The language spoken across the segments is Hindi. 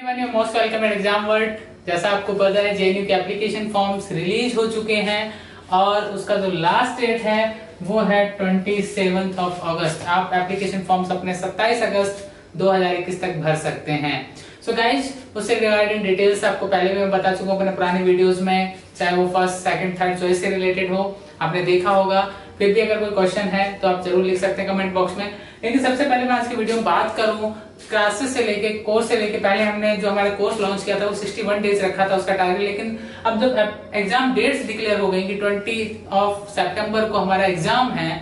Everyone you most welcome at Exam World जैसा आपको पता है जेएनयू के एप्लीकेशन फॉर्म्स रिलीज़ हो चुके हैं और उसका जो लास्ट डेट है, वो है ट्वेंटी सेवन ऑफ़ अगस्त आप एप्लीकेशन फॉर्म्स अपने 27 अगस्त 2021 तक भर सकते हैं। सो so गाइज़ उससे रिगार्डिंग डिटेल्स आपको पहले भी मैं बता चुका हूँ अपने पुराने वीडियोस में, चाहे वो फ़र्स्ट सेकंड थर्ड चॉइस से रिलेटेड हो, आपने देखा होगा। फिर भी अगर कोई क्वेश्चन है तो आप ज़रूर लिख सकते हैं कमेंट बॉक्स में। लेकिन सबसे पहले मैं आज की वीडियो में बात करूँ क्लासेस से लेके कोर्स से लेके, पहले हमने जो हमारा कोर्स लॉन्च किया था, वो 61 डेज़ रखा था उसका टारगेट लेकिन अब जब एग्ज़ाम डेट्स डिक्लेयर हो गई कि 20 ऑफ़ सितंबर को हमारा एग्ज़ाम है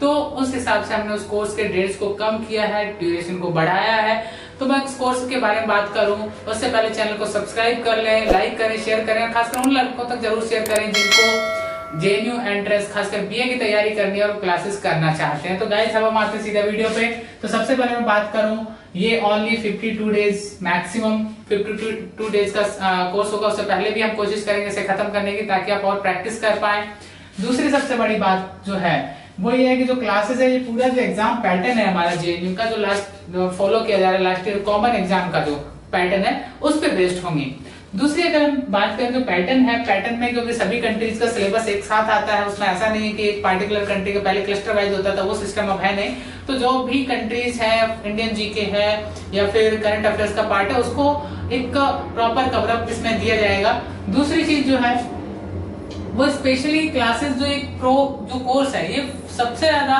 तो उस हिसाब से हमने उस कोर्स के डेट्स को कम किया है ड्यूरेशन को बढ़ाया है। तो मैं उस कोर्स के बारे में बात करूँ, उससे पहले चैनल को सब्सक्राइब कर लें लाइक करें शेयर करें खासकर उन लड़कों तक ज़रूर शेयर करें जिनको जेएनयू एंट्रेंस, खासकर बीए की तैयारी करनी है और क्लासेस करना चाहते हैं। तो गाइस अब हम आते सीधा वीडियो पे। तो सबसे पहले मैं बात करूँ, ये ओनली 52 डेज़ मैक्सिमम 52 डेज़ का कोर्स होगा। उससे पहले भी हम कोशिश करेंगे इसे खत्म करने की, ताकि आप और प्रैक्टिस कर पाए। दूसरी सबसे बड़ी बात जो है, वो ये है कि जो क्लासेस है, ये पूरा जो एग्ज़ाम पैटर्न है हमारा जेएनयू का, जो लास्ट फॉलो किया जा रहा है लास्ट ईयर कॉमन एग्ज़ाम का जो पैटर्न है, उस पर बेस्ड होंगे। दूसरी अगर हम बात करें जो पैटर्न है पैटर्न में क्योंकि सभी कंट्रीज़ का सिलेबस एक साथ आता है, उसमें ऐसा नहीं है कि एक पार्टिकुलर कंट्री का पहले क्लस्टर वाइज होता था, वो सिस्टम अब है नहीं। तो जो भी कंट्रीज़ है इंडियन जीके है, या फिर करंट अफेयर्स का पार्ट है, उसको एक प्रॉपर कवरअप इसमें दिया जाएगा। दूसरी चीज़ जो है, वो स्पेशली क्लासेस जो एक प्रो जो कोर्स है, ये सबसे ज़्यादा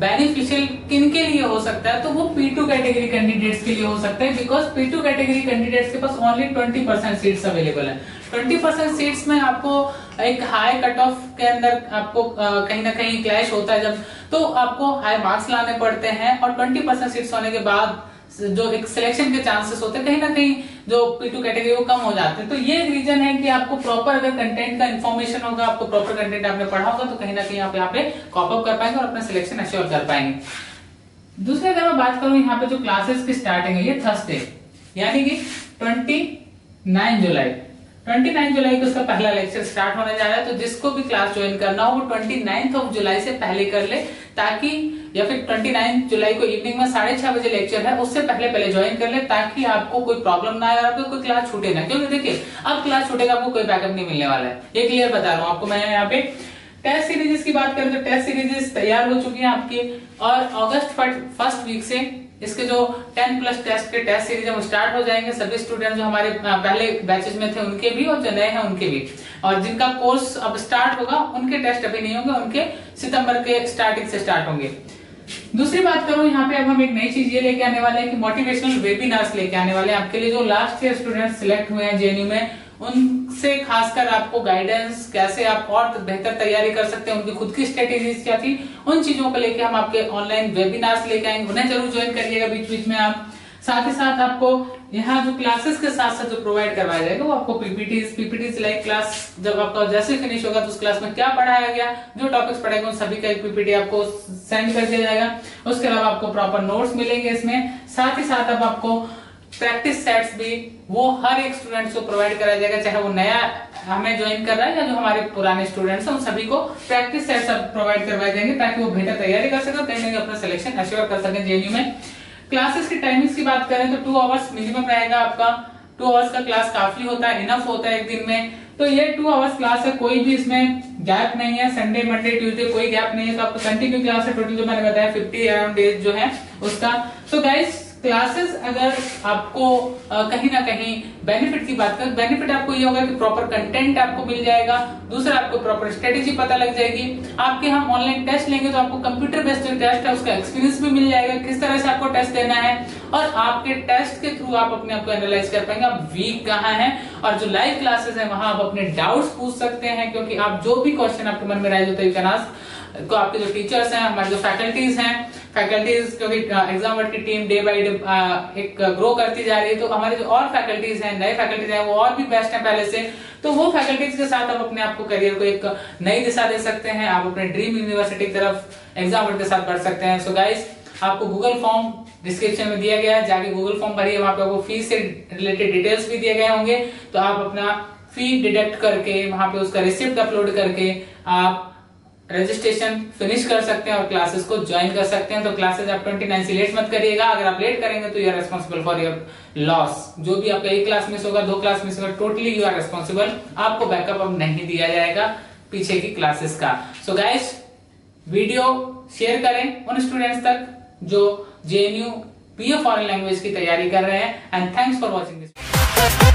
बेनिफिशियल किन के लिए हो सकता है? तो वो पी टू कैटेगरी कैंडिडेट्स के लिए हो सकता है because P two category candidates के पास ओनली 20 परसेंट सीट्स अवेलेबल है। 20 परसेंट सीट्स में आपको एक हाई कट ऑफ़ के अंदर आपको कहीं ना कहीं क्लैश होता है जब तो आपको हाई मार्क्स लाने पड़ते हैं, और 20 परसेंट सीट्स होने के बाद जो एक सिलेक्शन के चांसेस होते हैं कहीं ना कहीं जो पी टू कैटेगरी वो कम हो जाते हैं। तो ये रीजन है कि आपको प्रॉपर अगर कंटेंट का इन्फॉर्मेशन होगा, आपको प्रॉपर कंटेंट आपने पढ़ा होगा तो कहीं ना कहीं आप यहाँ पे कॉपअप कर पाएँगे और अपना सिलेक्शन अश्योर कर पाएँगे। दूसरे अगर मैं बात करूँ, यहाँ पे जो क्लासेस की स्टार्टिंग है, ये थर्सडे यानी कि ट्वेंटी जुलाई 29 जुलाई को उसका पहला लेक्चर स्टार्ट होने जा रहा है। तो जिसको भी क्लास ज्वाइन करना हो, वो 29 ऑफ़ जुलाई से पहले कर ले, ताकि, या फिर 29 जुलाई को इवनिंग में साढ़े छह बजे लेक्चर है, उससे पहले पहले ज्वाइन कर ले, ताकि आपको कोई प्रॉब्लम ना आए और आपको कोई क्लास छूटे ना। क्योंकि देखिए, अब क्लास छूटेगा, आपको कोई बैकअप नहीं मिलने वाला है। ये क्लियर बता रहा हूँ आपको मैं यहाँ पे। टेस्ट सीरीजेस की बात करें तो टेस्ट सीरीजेस तैयार हो चुकी हैं आपकी। और अगस्त फ़र्स्ट वीक से इसके जो 10 प्लस टेस्ट के टेस्ट सीरीज़ हम स्टार्ट हो जाएँगे। सभी स्टूडेंट जो हमारे पहले बैचेज में थे उनके भी और जो नए हैं उनके भी। और जिनका कोर्स अब स्टार्ट होगा, उनके टेस्ट अभी नहीं होंगे, उनके सितंबर के स्टार्टिंग से स्टार्ट होंगे। दूसरी बात करूँ, यहाँ पे अब हम एक नई चीज़ ये लेके आने वाले हैं कि मोटिवेशनल वेबिनार्स लेके आने वाले हैं। आपके लिए जो लास्ट ईयर स्टूडेंट सिलेक्ट हुए हैं जेएनयू में, उनसे खासकर आपको गाइडेंस कैसे आप और बेहतर तैयारी कर सकते हैं, उनकी खुद की स्ट्रेटेजी क्या थी, उन चीज़ों को लेके हम आपके ऑनलाइन वेबिनार्स लेके आएँगे। उन्हें ज़रूर ज्वाइन करिएगा बीच बीच में आप। साथ ही साथ आपको यहाँ जो क्लासेस के साथ साथ जो प्रोवाइड करवाया जाएगा, वो आपको पीपीटीज पीपीटीज लाइक क्लास जब आपका जैसे फिनिश होगा तो उस क्लास में क्या पढ़ाया गया, जो टॉपिक्स पढ़ाएगा, उन सभी का एक पीपीटी आपको सेंड कर दिया जाएगा। उसके अलावा आपको प्रॉपर नोट्स मिलेंगे इसमें। साथ ही साथ अब आपको प्रैक्टिस सेट्स भी, वो हर एक स्टूडेंट्स को प्रोवाइड कराया जाएगा, चाहे वो नया हमें ज्वाइन कर रहा है या जो हमारे पुराने स्टूडेंट्स हैं, उन सभी को प्रैक्टिस सेट्स प्रोवाइड करवाए जाएँगे, ताकि वो बेहतर तैयारी कर सके कहीं ना अपना सिलेक्शन अश्योर कर सके जेएनयू में। क्लासेस के टाइमिंग्स की बात करें तो टू आवर्स मिनिमम रहेगा आपका। टू आवर्स का क्लास काफ़ी होता है इनफ होता है एक दिन में। तो ये टू आवर्स क्लास है, कोई भी इसमें गैप नहीं है। संडे मंडे ट्यूजडे कोई गैप नहीं है। तो आपका कंटिन्यू क्लास है टोटल जो मैंने बताया फिफ्टी अराउंड डेज़ जो है उसका। तो गाइस क्लासेस अगर आपको कहीं ना कहीं बेनिफिट की बात करें बेनिफिट आपको ये होगा कि प्रॉपर कंटेंट आपको मिल जाएगा, दूसरा आपको प्रॉपर स्ट्रेटेजी पता लग जाएगी। आपके हम ऑनलाइन टेस्ट लेंगे तो आपको कंप्यूटर बेस्ड जो टेस्ट है, उसका एक्सपीरियंस भी मिल जाएगा, किस तरह से आपको टेस्ट देना है, और आपके टेस्ट के थ्रू आप अपने आप को एनालाइज कर पाएँगे। आप वीक कहाँ है? और जो लाइव क्लासेस है, वहाँ आप अपने डाउट्स पूछ सकते हैं, क्योंकि आप जो भी क्वेश्चन आपके मन में राइज होता है तो आपके जो टीचर्स हैं, हमारे जो फैकल्टीज हैं फैकल्टीज क्योंकि एग्ज़ाम वर्ड की टीम डे बाई डे एक ग्रो करती जा रही है तो हमारे जो और फैकल्टीज हैं, नए फैकल्टीज हैं, वो और भी बेस्ट हैं पहले से तो वो फैकल्टीज के साथ आप अपने आप को करियर को एक नई दिशा दे सकते हैं, आप अपने ड्रीम यूनिवर्सिटी की तरफ़ एग्ज़ाम वर्ड के साथ बढ़ सकते हैं। सो गाइस आपको गूगल फॉर्म डिस्क्रिप्शन में दिया गया है, जाके गूगल फॉर्म भरिए, वहाँ पे आपको फ़ीस से रिलेटेड डिटेल्स भी दिए गए होंगे। तो आप अपना फ़ी डिडक्ट करके, वहाँ पे उसका रिसिप्ट अपलोड करके आप रजिस्ट्रेशन फिनिश कर सकते हैं और क्लासेस को ज्वाइन कर सकते हैं तो क्लासेस आप 29 से लेट मत करिएगा। अगर आप लेट करेंगे तो you are responsible for your loss जो भी आपका एक क्लास मिस होगा, दो क्लास मिस होगा टोटली यू आर रेस्पॉन्सिबल आपको बैकअप अब नहीं दिया जाएगा पीछे की क्लासेस का। So so guys video share करें उन स्टूडेंट्स तक जो जेएनयू पीए फॉरेन लैंग्वेज की तैयारी कर रहे हैं and thanks for watching this